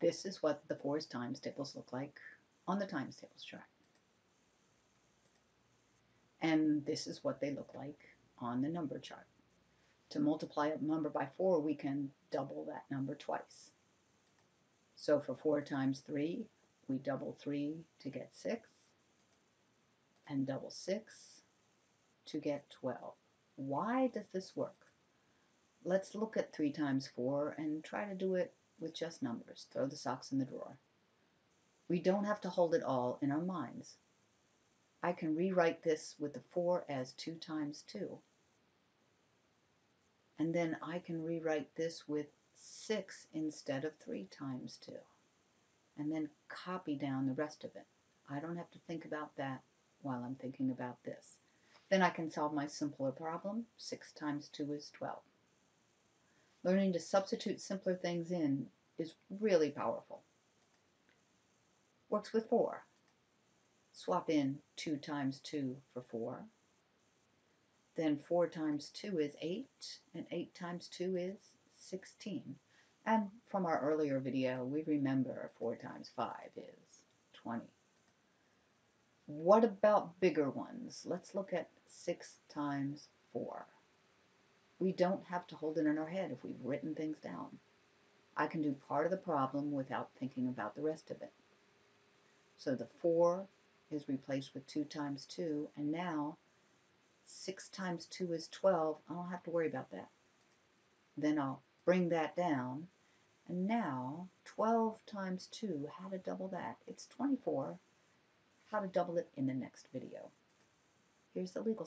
This is what the fours times tables look like on the times tables chart. And this is what they look like on the number chart. To multiply a number by 4, we can double that number twice. So for 4 times 3, we double 3 to get 6, and double 6 to get 12. Why does this work? Let's look at 3 times 4 and try to do it with just numbers. Throw the socks in the drawer. We don't have to hold it all in our minds. I can rewrite this with the 4 as 2 times 2. And then I can rewrite this with 6 instead of 3 times 2. And then copy down the rest of it. I don't have to think about that while I'm thinking about this. Then I can solve my simpler problem. 6 times 2 is 12. Learning to substitute simpler things in is really powerful. Works with 4. Swap in 2 times 2 for 4. Then 4 times 2 is 8, and 8 times 2 is 16. And from our earlier video, we remember 4 times 5 is 20. What about bigger ones? Let's look at 6 times 4. We don't have to hold it in our head if we've written things down. I can do part of the problem without thinking about the rest of it. So the 4 is replaced with 2 times 2, and now 6 times 2 is 12. I don't have to worry about that. Then I'll bring that down, and now 12 times 2, how to double that? It's 24. How to double it in the next video. Here's the legal